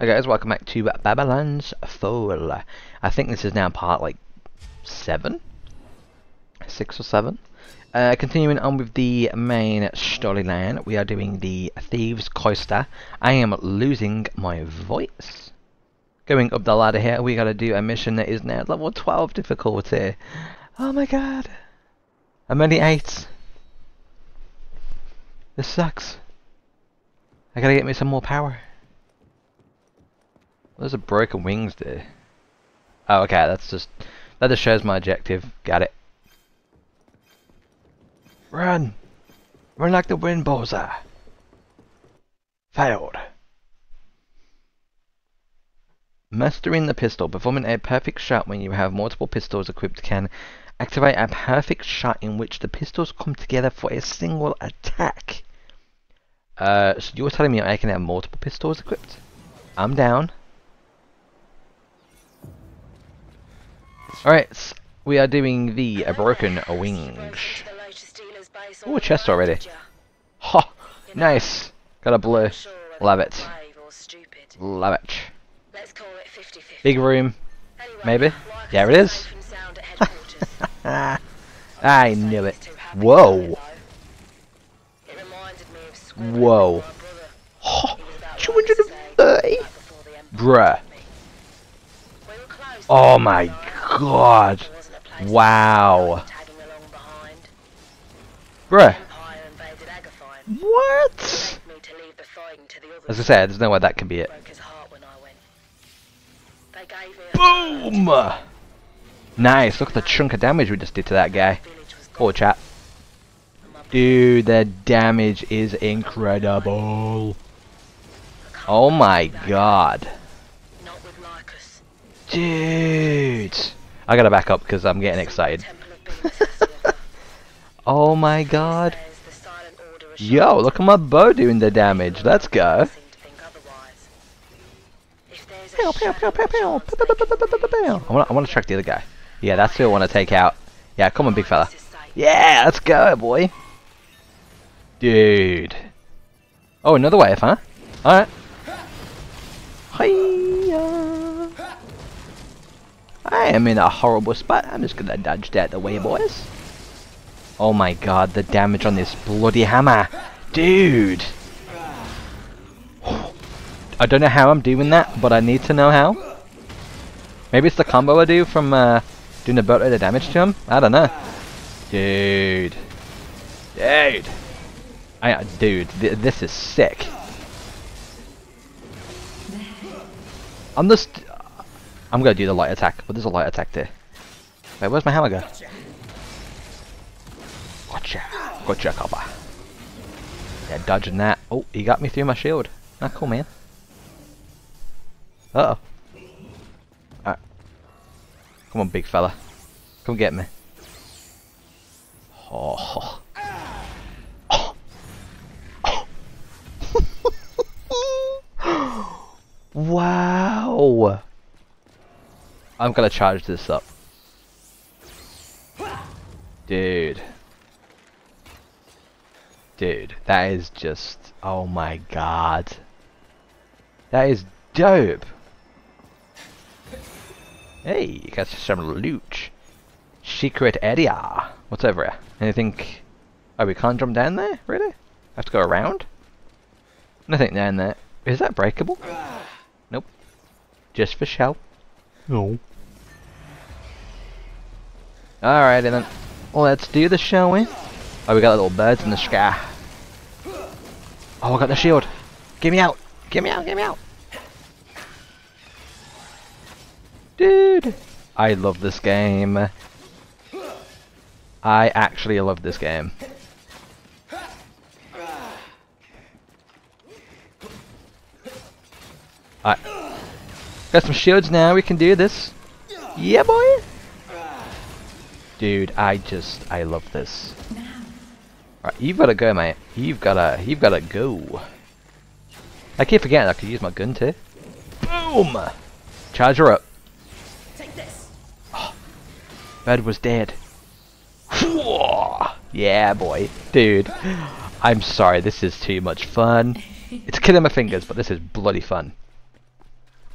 Hi guys, welcome back to Babylon's Fall. I think this is now part like seven, six or seven. Uh, continuing on with the main storyline, we are doing the Thieves Cloister. I am losing my voice. Going up the ladder here, we gotta do a mission that is now level 12 difficulty. Oh my god. I'm only 8. This sucks. I gotta get me some more power. There's a broken wings there. Oh, okay, that's just... That just shows my objective. Got it. Run! Run like the wind, bullseye! Failed. Mastering the pistol. Performing a perfect shot when you have multiple pistols equipped can activate a perfect shot in which the pistols come together for a single attack. Uh, so you're telling me I can have multiple pistols equipped? I'm down. Alright, we are doing the uh, Broken Wings. Oh, a chest already. Ha! Nice! Got a blue. Love it. Love it. Big room. Maybe? There it is. I knew it. Whoa! Whoa. Oh, 230? Bruh. Oh my god. Wow. Bruh. What? As I said, there's no way that can be it. Boom! Nice, look at the chunk of damage we just did to that guy. Poor chap. Dude, the damage is incredible. Oh my god. Dude. I gotta back up because I'm getting excited. oh my god. Yo, look at my bow doing the damage. Let's go. I want to I wanna track the other guy. Yeah, that's who I want to take out. Yeah, come on, big fella. Yeah, let's go, boy. Dude. Oh, another wave, huh? Alright. Hiya. I am in a horrible spot. I'm just gonna dodge that away, boys. Oh my god, the damage on this bloody hammer. Dude. I don't know how I'm doing that, but I need to know how. Maybe it's the combo I do from uh, doing a boatload of damage to him? I don't know. Dude. Dude. I, dude, th this is sick. I'm just... I'm gonna do the light attack, but there's a light attack there. Wait, where's my hammer go? Gotcha. Gotcha, copper. Yeah, dodging that. Oh, he got me through my shield. Not cool, man. Uh-oh. Alright. Come on, big fella. Come get me. Oh. wow! I'm gonna charge this up. Dude. Dude, that is just... Oh my god. That is dope! Hey, you got some loot. Secret area. What's over here? Anything... Oh, we can't jump down there? Really? have to go around? Nothing down there. Is that breakable? Nope. Just for show. No. Alrighty then. Let's do the showing. Oh, we got little birds in the sky. Oh, I got the shield. Get me out. Get me out. Get me out. Dude. I love this game. I actually love this game. Alright. Got some shields now, we can do this. Yeah, boy! Dude, I just, I love this. Alright, you've gotta go, mate. You've gotta, you've gotta go. I keep forgetting I could use my gun too. Boom! Charge her up. Take this. Oh, Bird was dead. Yeah, boy. Dude, I'm sorry, this is too much fun. It's killing my fingers, but this is bloody fun.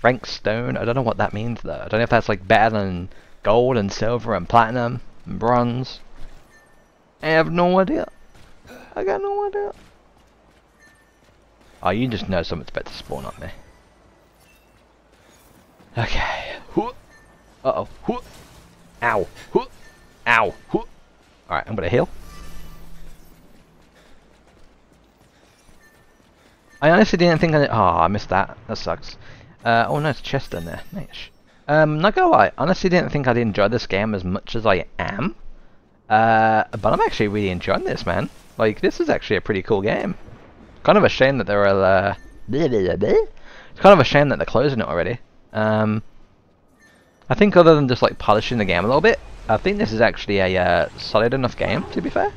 Rank stone. I don't know what that means though. I don't know if that's like better than gold and silver and platinum bronze. I have no idea. I got no idea. Oh, you just know something's about to spawn on me. Okay. Uh oh. Ow. Ow. Alright, I'm gonna heal. I honestly didn't think I... Oh, I missed that. That sucks. Uh, oh no, it's chest in there. Nice. Um, not gonna lie, honestly didn't think I'd enjoy this game as much as I am. Uh, but I'm actually really enjoying this, man. Like, this is actually a pretty cool game. Kind of a shame that they're, uh... It's kind of a shame that they're closing it already. Um, I think other than just, like, polishing the game a little bit, I think this is actually a uh, solid enough game, to be fair.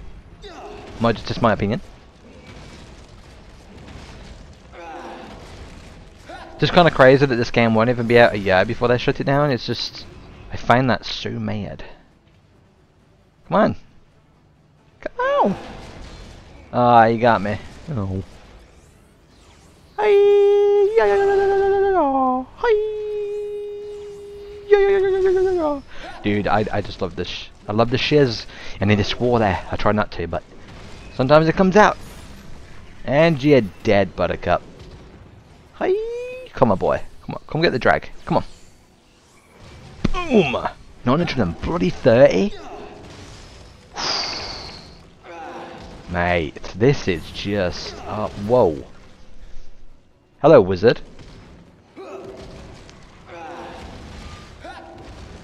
My, just my opinion. Just kind of crazy that this game won't even be out a year before they shut it down. It's just, I find that so mad. Come on. Come on. Ah, you got me. Oh. Hi. Hi. Dude, I I just love this. I love the shiz. I need to swore there. I try not to, but sometimes it comes out. And you're dead, Buttercup. Hi. Come on, boy. Come on. Come get the drag. Come on. Boom! 930? Mate, this is just... Uh, whoa. Hello, wizard.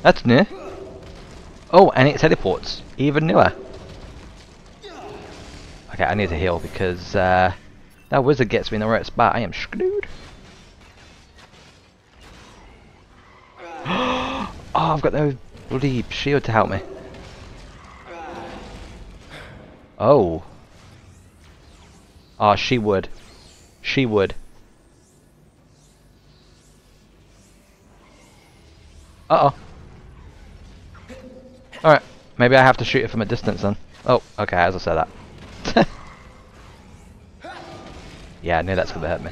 That's new. Oh, and it teleports. Even newer. Okay, I need to heal because uh, that wizard gets me in the right spot. I am screwed. Oh, I've got no bloody shield to help me. Oh. Oh, she would. She would. Uh-oh. Alright. Maybe I have to shoot it from a distance then. Oh, okay, as I said that. yeah, I knew that's gonna hurt me.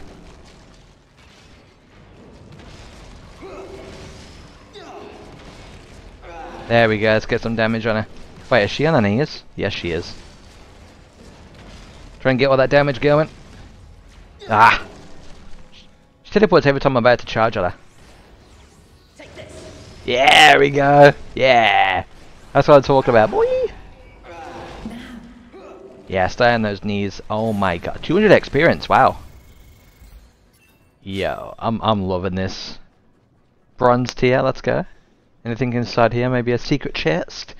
There we go, let's get some damage on her. Wait, is she on her knees? Yes, she is. Try and get all that damage going. Ah! She teleports every time I'm about to charge her. Yeah, there we go. Yeah. That's what I'm talking about, boy. Yeah, stay on those knees. Oh my god. 200 experience, wow. Yo, I'm, I'm loving this. Bronze tier, let's go. Anything inside here? Maybe a secret chest?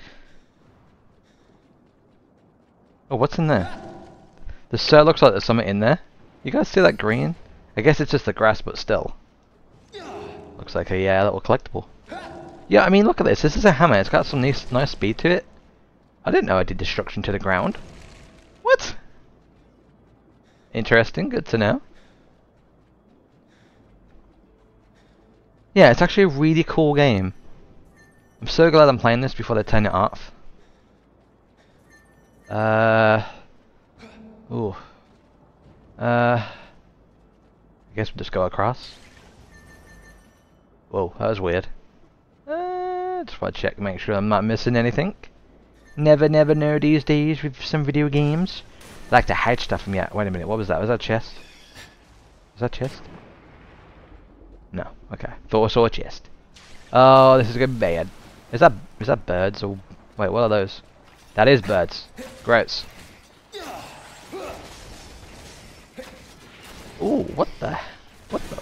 Oh, what's in there? The cert looks like there's something in there. You guys see that green? I guess it's just the grass, but still. Looks like a yeah, little collectible. Yeah, I mean, look at this. This is a hammer. It's got some nice, nice speed to it. I didn't know I did destruction to the ground. What? Interesting. Good to know. Yeah, it's actually a really cool game. I'm so glad I'm playing this before they turn it off. Uh. Ooh. Uh. I guess we'll just go across. Whoa, that was weird. Uh, just want to check, make sure I'm not missing anything. Never, never know these days with some video games. I like to hide stuff from you. Wait a minute, what was that? Was that chest? Was that chest? No. Okay. Thought I saw a chest. Oh, this is gonna be bad. Is that is that birds or wait? What are those? That is birds. Gross. Ooh, what the? What the?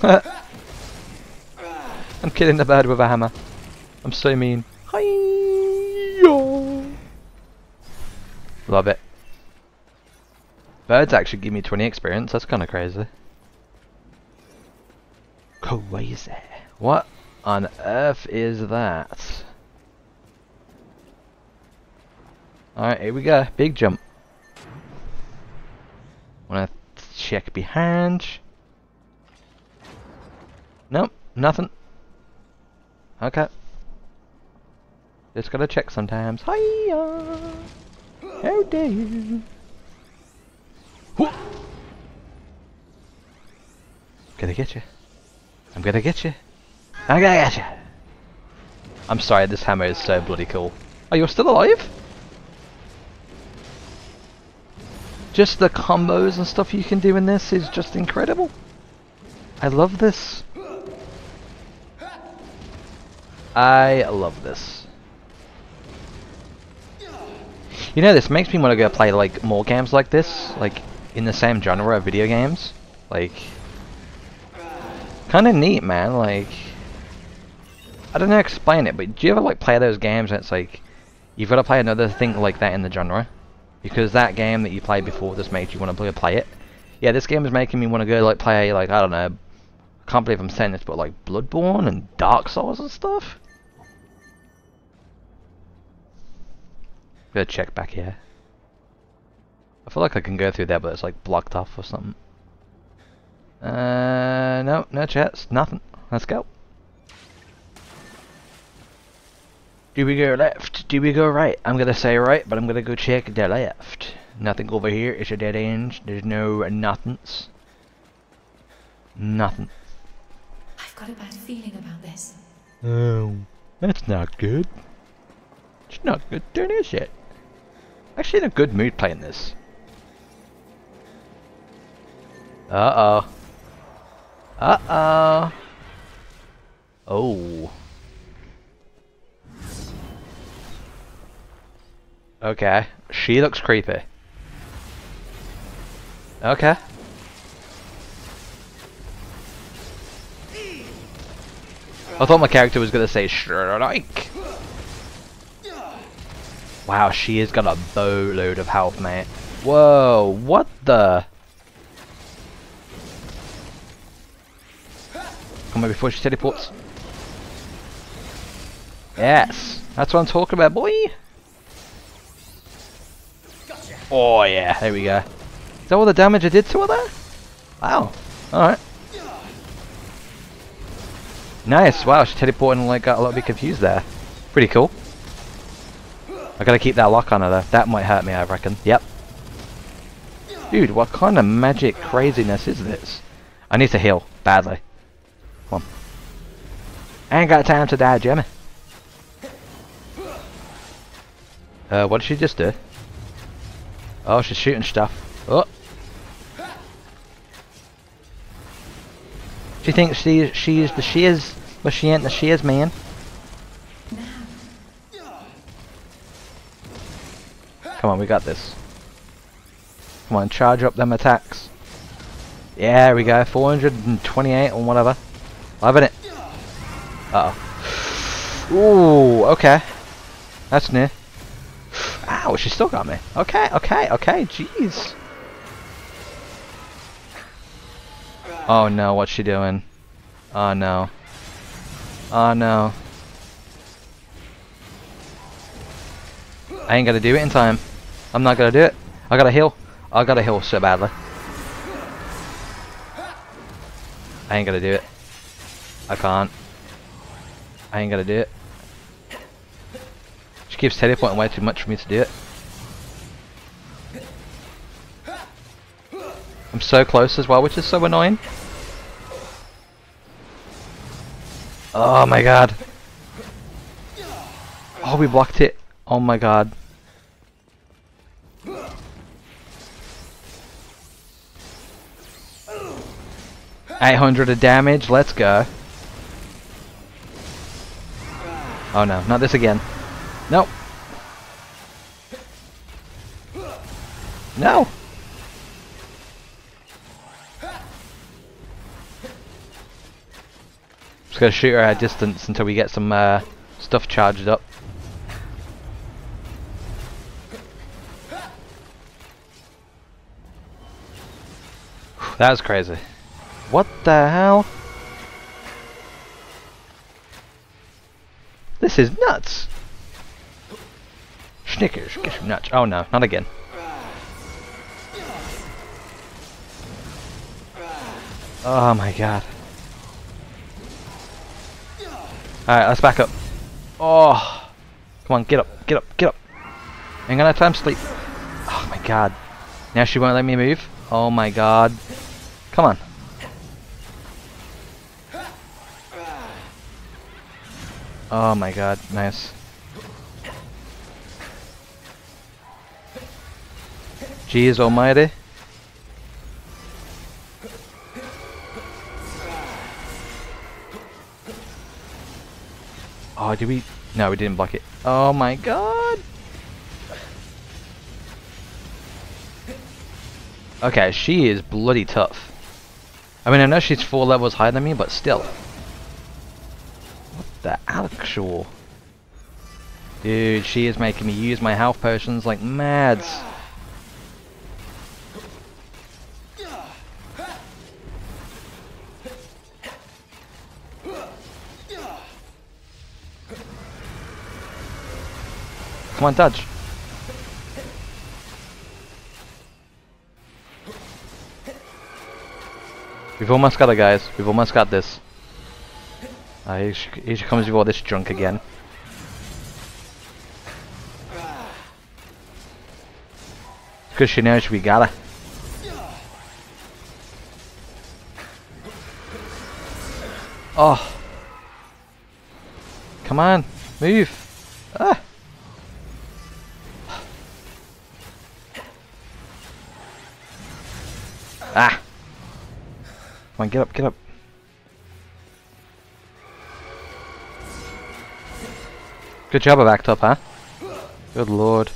I'm killing the bird with a hammer. I'm so mean. Hi -yo. Love it. Birds actually give me 20 experience. That's kind of crazy. Crazy. What on earth is that? Alright, here we go. Big jump. Wanna check behind? Nope, nothing. Okay. Just gotta check sometimes. Hiya! How dare you? Gonna get you. I'm gonna get you. I'm gonna get you. I'm sorry, this hammer is so bloody cool. Oh, you're still alive? Just the combos and stuff you can do in this is just incredible. I love this. I love this. You know, this makes me want to go play like more games like this, like in the same genre of video games. Like, kind of neat, man. Like, I don't know how to explain it, but do you ever like play those games and it's like you've got to play another thing like that in the genre because that game that you played before just made you want to play it. Yeah, this game is making me want to go like play like I don't know. I can't believe I'm saying this, but like Bloodborne and Dark Souls and stuff. Gotta check back here. I feel like I can go through there, but it's like blocked off or something. Uh, no, no chats, nothing. Let's go. Do we go left? Do we go right? I'm gonna say right, but I'm gonna go check the left. Nothing over here. It's a dead end. There's no nothings. Nothing. I've got a bad feeling about this. Oh, that's not good. It's not good, then is it? Actually in a good mood playing this. Uh-oh. Uh-oh. Oh. Okay. She looks creepy. Okay. I thought my character was gonna say strike. Wow, she has got a boatload of health, mate. Whoa, what the? Come on before she teleports. Yes, that's what I'm talking about, boy. Oh yeah, there we go. Is that all the damage I did to her there? Wow. Alright. Nice, wow, she teleported and like got a little bit confused there. Pretty cool. I gotta keep that lock on her though. That might hurt me, I reckon. Yep. Dude, what kind of magic craziness is this? I need to heal, badly. Come on. I ain't got time to die, Jimmy. Uh, what did she just do? Oh, she's shooting stuff. Oh. She thinks she she's the shiz, but she ain't the shiz man. Come on, we got this. Come on, charge up them attacks. Yeah, we go. 428 or whatever. Loving it. Uh oh. Ooh, okay. That's new. She still got me. Okay, okay, okay, jeez. Oh no, what's she doing? Oh no. Oh no. I ain't gonna do it in time. I'm not gonna do it. I gotta heal. I gotta heal so badly. I ain't gonna do it. I can't. I ain't gonna do it. She keeps teleporting way too much for me to do it. I'm so close as well, which is so annoying. Oh my god. Oh, we blocked it. Oh my god. Eight hundred of damage. Let's go. Oh no, not this again. Nope. No. Just gonna shoot her at distance until we get some uh, stuff charged up. That was crazy. What the hell? This is nuts! Snickers, get some nuts. Oh no, not again. Oh my god. Alright, let's back up. Oh! Come on, get up, get up, get up. I'm gonna time sleep. Oh my god. Now she won't let me move? Oh my god. Come on. Oh my god, nice. Jeez almighty. Oh, did we? No, we didn't block it. Oh my god! Okay, she is bloody tough. I mean, I know she's four levels higher than me, but still. What the actual? Dude, she is making me use my health potions like mads. Come on, dodge. We've almost got it, guys. We've almost got this. Uh, here, she, here she comes with all this junk again. Because she knows we got her. Oh. Come on. Move. Ah. Come on, get up, get up. Good job of backed up, huh? Good lord.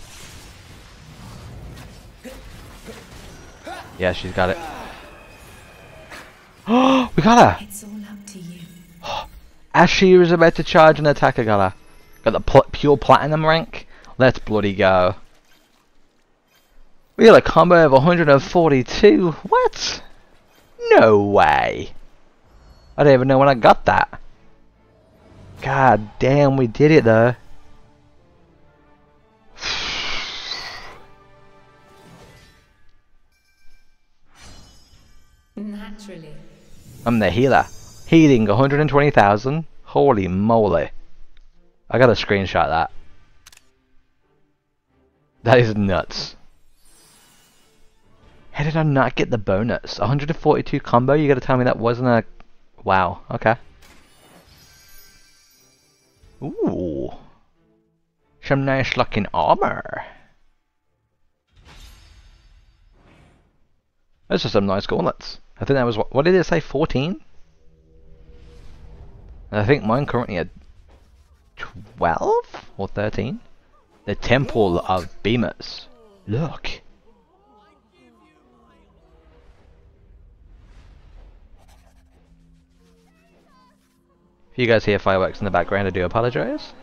Yeah, she's got it. Oh, we got her! It's all up to you. As she was about to charge an attack, I got her. Got the pl pure platinum rank. Let's bloody go. We got a combo of 142. What? No way. I don't even know when I got that. God damn, we did it though. Naturally. I'm the healer. Healing 120,000. Holy moly. I gotta screenshot that. That is nuts. How did I not get the bonus? 142 combo? You gotta tell me that wasn't a... Wow, okay. Ooh. Some nice looking armor. Those are some nice gauntlets. I think that was, what, what did it say, 14? I think mine currently at 12 or 13. The Temple of Beamers. Look. If you guys hear fireworks in the background, I do apologize.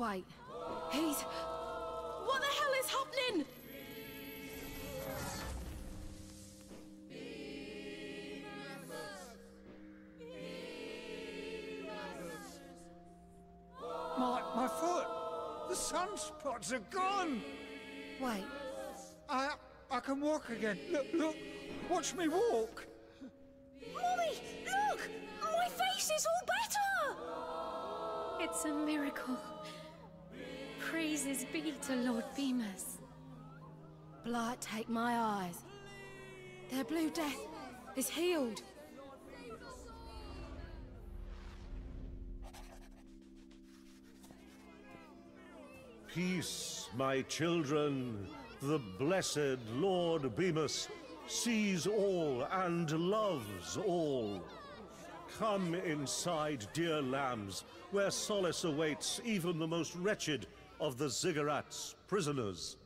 Wait, he's. What the hell is happening? my, my foot! The sunspots are gone! Wait, I, I can walk again. Look, look! Watch me walk! Mommy, look! My face is all better! It's a miracle. Praises be to Lord Bemis. Blight, take my eyes. Their blue death is healed. Peace, my children. The blessed Lord Bemis sees all and loves all. Come inside, dear lambs, where solace awaits even the most wretched of the Ziggurat's prisoners.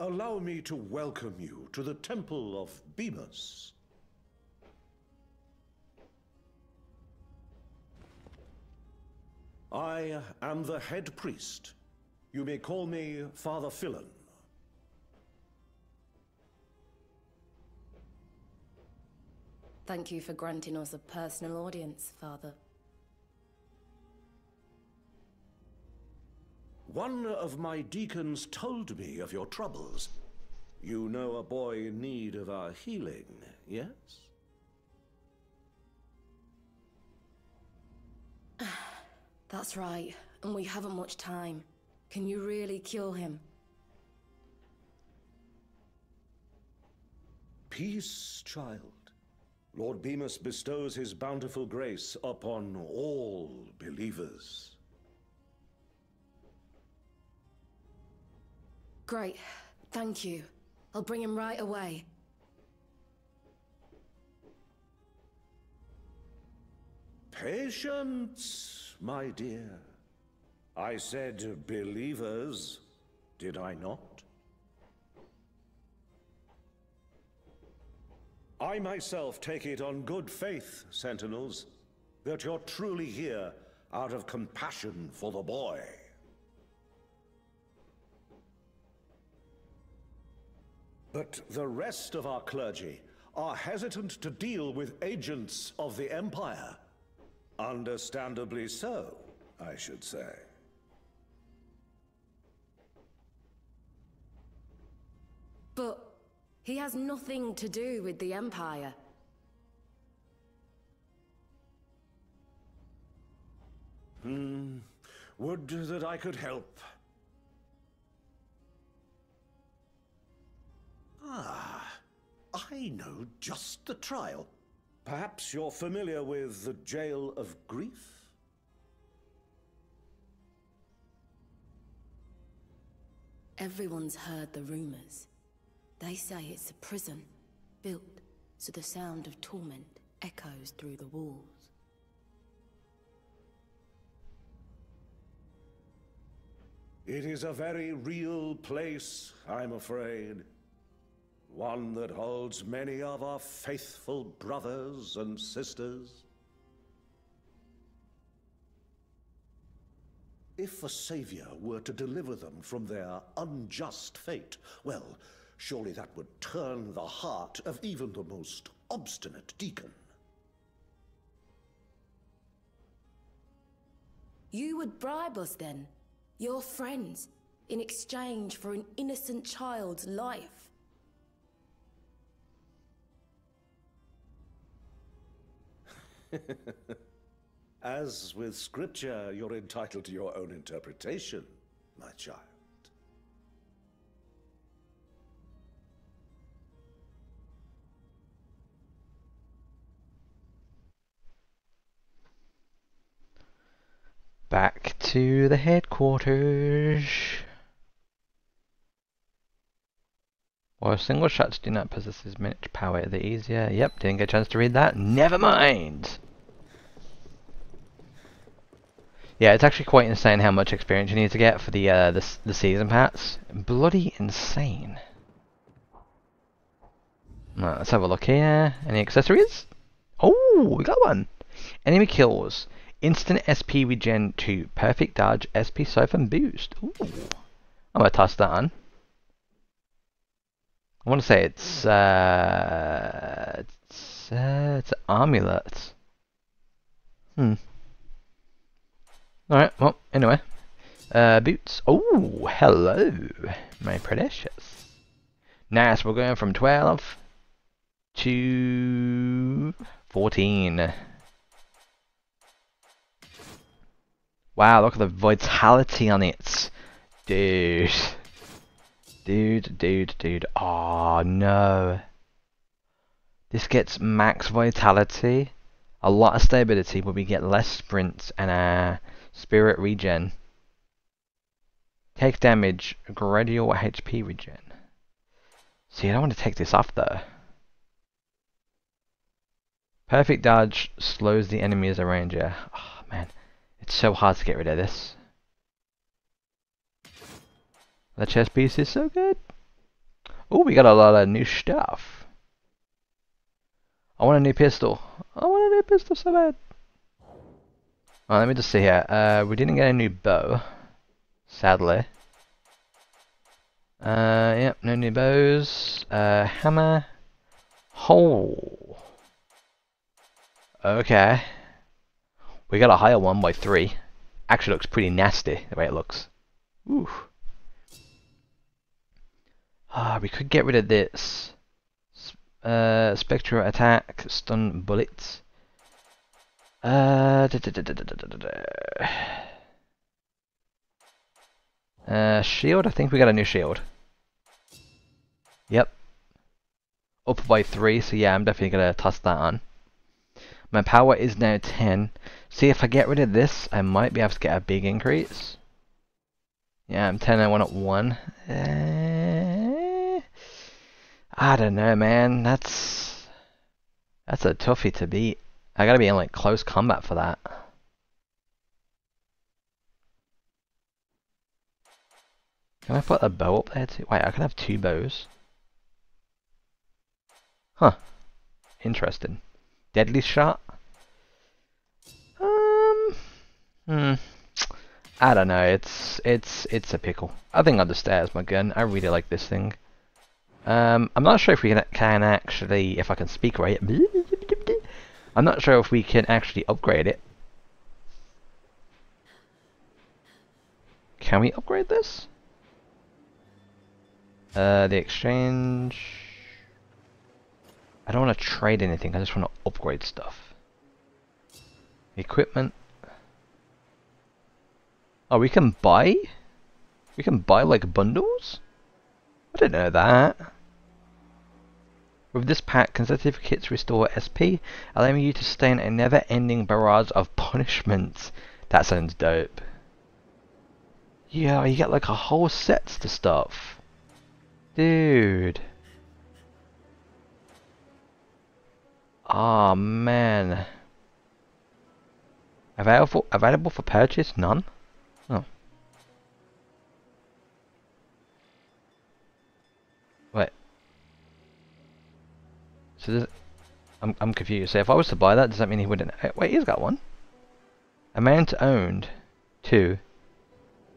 Allow me to welcome you to the Temple of Bemus. I am the head priest. You may call me Father Philon. Thank you for granting us a personal audience, Father. One of my deacons told me of your troubles. You know a boy in need of our healing, yes? That's right, and we haven't much time. Can you really cure him? Peace, child. Lord Bemus bestows his bountiful grace upon all believers. Great. Thank you. I'll bring him right away. Patience, my dear. I said believers, did I not? I myself take it on good faith, Sentinels, that you're truly here out of compassion for the boy. But the rest of our clergy are hesitant to deal with agents of the Empire. Understandably so, I should say. But he has nothing to do with the Empire. Hmm. Would that I could help. Ah, I know just the trial. Perhaps you're familiar with the Jail of Grief? Everyone's heard the rumors. They say it's a prison, built so the sound of torment echoes through the walls. It is a very real place, I'm afraid. One that holds many of our faithful brothers and sisters. If a savior were to deliver them from their unjust fate, well, surely that would turn the heart of even the most obstinate deacon. You would bribe us then, your friends, in exchange for an innocent child's life. As with scripture, you're entitled to your own interpretation, my child. Back to the headquarters. While single shots do not possess as much power, the easier. Yep, didn't get a chance to read that. Never mind! Yeah, it's actually quite insane how much experience you need to get for the uh, the, the season pass. Bloody insane. Right, let's have a look here. Any accessories? Oh, we got one. Enemy kills. Instant SP regen 2. Perfect dodge SP siphon boost. Ooh. I'm gonna toss that on. I want to say it's uh, it's uh, it's amulet. Hmm. Alright, well, anyway. Uh, boots. Oh, hello, my precious. Nice, we're going from 12 to 14. Wow, look at the vitality on it. Dude. Dude, dude, dude. Oh, no. This gets max vitality, a lot of stability, but we get less sprints and uh, spirit regen. Take damage, gradual HP regen. See, I don't want to take this off though. Perfect dodge slows the enemy as a ranger. Oh man, it's so hard to get rid of this. The chest piece is so good. Oh, we got a lot of new stuff. I want a new pistol. I want a new pistol so bad. Alright, let me just see here. Uh, we didn't get a new bow. Sadly. Uh, yep, no new bows. Uh, hammer. Hole. Okay. We got a higher one by three. Actually looks pretty nasty the way it looks. Ooh. Ah, we could get rid of this. Uh, spectral attack, stun bullets. Uh, uh, shield. I think we got a new shield. Yep. Up by three, so yeah, I'm definitely gonna toss that on. My power is now 10. See, if I get rid of this, I might be able to get a big increase. Yeah, I'm 10, I want it 1. Uh, I don't know, man. That's... That's a toughie to beat. I gotta be in, like, close combat for that. Can I put a bow up there too? Wait, I can have two bows. Huh. Interesting. Deadly shot? Hmm. I don't know. It's it's it's a pickle. I think I'll just stay as my gun. I really like this thing. Um, I'm not sure if we can, can actually, if I can speak right. I'm not sure if we can actually upgrade it. Can we upgrade this? Uh, the exchange. I don't want to trade anything, I just want to upgrade stuff. Equipment. Oh, we can buy? We can buy like bundles? I didn't know that. With this pack, consecutive kits restore SP, allowing you to sustain a never-ending barrage of punishments. That sounds dope. Yeah, you get like a whole set to stuff. Dude. Oh man. Available available for purchase? None? So does, I'm I'm confused. So if I was to buy that, does that mean he wouldn't eh, wait, he's got one. Amount owned. Two.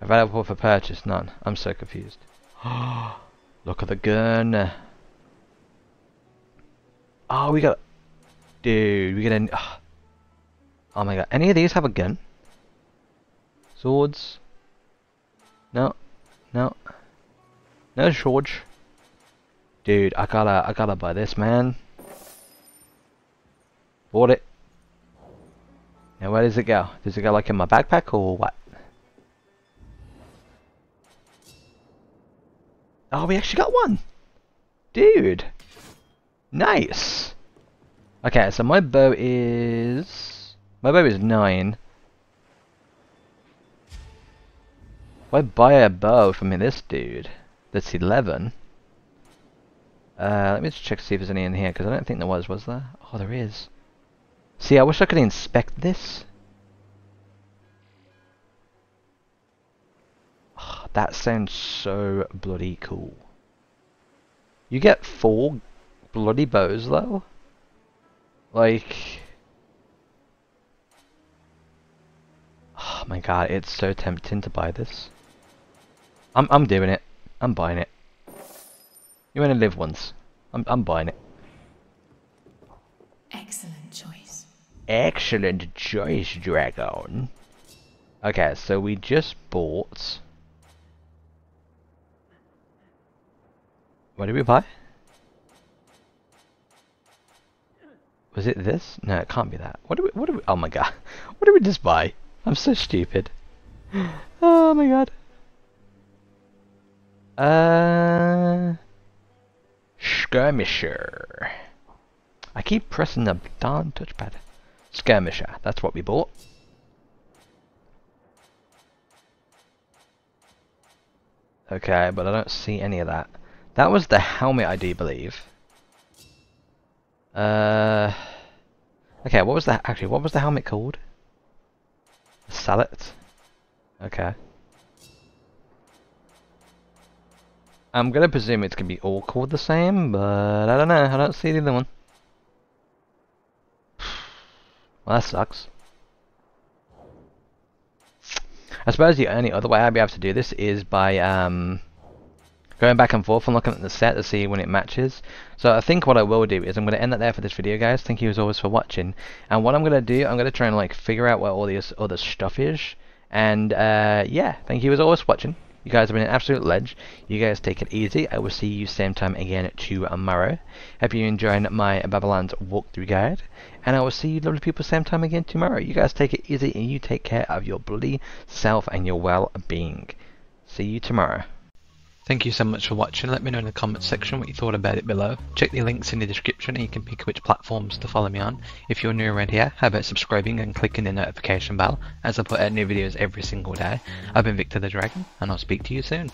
Available for purchase, none. I'm so confused. Look at the gun. Oh, we got Dude, we get a... Oh my god. Any of these have a gun? Swords? No. No. No George. Dude, I gotta, I gotta buy this, man. Bought it. Now where does it go? Does it go like in my backpack or what? Oh, we actually got one! Dude! Nice! Okay, so my bow is... My bow is 9. If I buy a bow from this dude, that's 11. Uh, let me just check to see if there's any in here, because I don't think there was, was there? Oh, there is. See, I wish I could inspect this. Oh, that sounds so bloody cool. You get four bloody bows, though? Like... Oh my god, it's so tempting to buy this. I'm I'm doing it. I'm buying it. You only live once. I'm I'm buying it. Excellent. Excellent choice, Dragon. Okay, so we just bought... What did we buy? Was it this? No, it can't be that. What do we, what do we, oh my god. What did we just buy? I'm so stupid. Oh my god. Uh... Skirmisher. I keep pressing the darn touchpad. Skirmisher, that's what we bought. Okay, but I don't see any of that. That was the helmet, I do believe. Uh, okay, what was that? Actually, what was the helmet called? Sallet. Okay. I'm gonna presume it's gonna be all called the same, but I don't know. I don't see the other one. Well, that sucks. I suppose the only other way I'd be able to do this is by um, going back and forth and looking at the set to see when it matches. So I think what I will do is I'm going to end that there for this video guys. Thank you as always for watching. And what I'm going to do, I'm going to try and like figure out where all this other stuff is. And uh, yeah, thank you as always for watching. You guys have been an absolute ledge. You guys take it easy. I will see you same time again tomorrow. Hope you're enjoying my Babylon's walkthrough guide. And I will see you lovely people same time again tomorrow. You guys take it easy and you take care of your bloody self and your well-being. See you tomorrow. Thank you so much for watching. Let me know in the comments section what you thought about it below. Check the links in the description and you can pick which platforms to follow me on. If you're new around here, how about subscribing and clicking the notification bell as I put out new videos every single day. I've been Victa the Dragon and I'll speak to you soon.